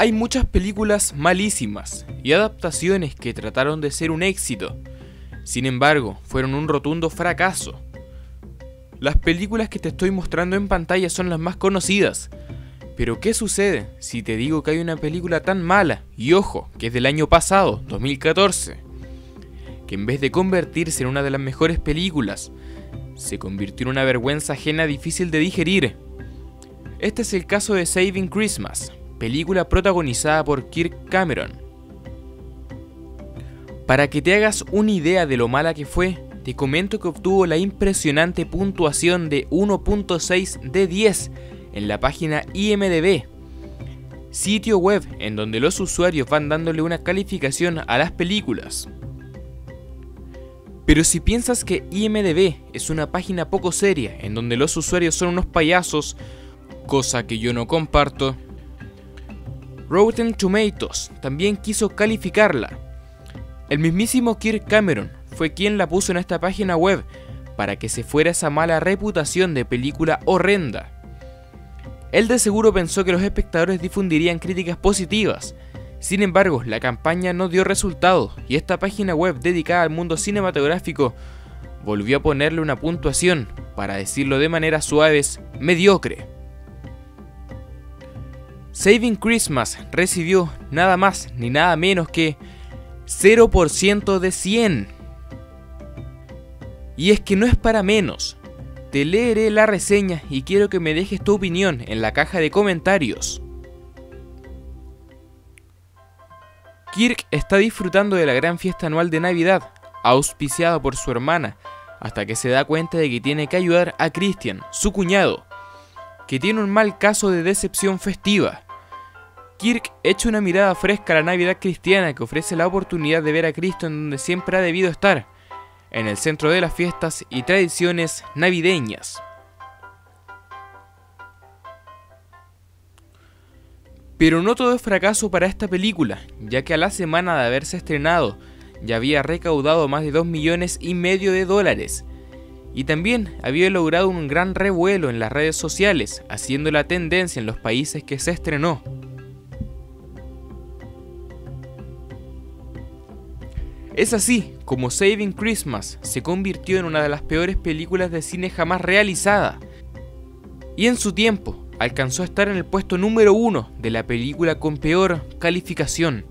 Hay muchas películas malísimas y adaptaciones que trataron de ser un éxito. Sin embargo, fueron un rotundo fracaso. Las películas que te estoy mostrando en pantalla son las más conocidas. Pero ¿qué sucede si te digo que hay una película tan mala, y ojo, que es del año pasado, 2014, que en vez de convertirse en una de las mejores películas, se convirtió en una vergüenza ajena difícil de digerir? Este es el caso de Saving Christmas, película protagonizada por Kirk Cameron. Para que te hagas una idea de lo mala que fue, te comento que obtuvo la impresionante puntuación de 1.6 de 10 en la página IMDB, sitio web en donde los usuarios van dándole una calificación a las películas. Pero si piensas que IMDB es una página poco seria en donde los usuarios son unos payasos, cosa que yo no comparto, Rotten Tomatoes también quiso calificarla. El mismísimo Kirk Cameron fue quien la puso en esta página web para que se fuera esa mala reputación de película horrenda. Él de seguro pensó que los espectadores difundirían críticas positivas. Sin embargo, la campaña no dio resultado y esta página web dedicada al mundo cinematográfico volvió a ponerle una puntuación, para decirlo de manera suave, mediocre. Saving Christmas recibió nada más ni nada menos que 0% de 100. Y es que no es para menos. Te leeré la reseña y quiero que me dejes tu opinión en la caja de comentarios. Kirk está disfrutando de la gran fiesta anual de Navidad, auspiciada por su hermana, hasta que se da cuenta de que tiene que ayudar a Christian, su cuñado, que tiene un mal caso de decepción festiva. Kirk echa una mirada fresca a la Navidad cristiana que ofrece la oportunidad de ver a Cristo en donde siempre ha debido estar, en el centro de las fiestas y tradiciones navideñas. Pero no todo es fracaso para esta película, ya que a la semana de haberse estrenado ya había recaudado más de 2 millones y medio de dólares, y también había logrado un gran revuelo en las redes sociales, haciendo la tendencia en los países que se estrenó. Es así como Saving Christmas se convirtió en una de las peores películas de cine jamás realizada, y en su tiempo alcanzó a estar en el puesto número uno de la película con peor calificación.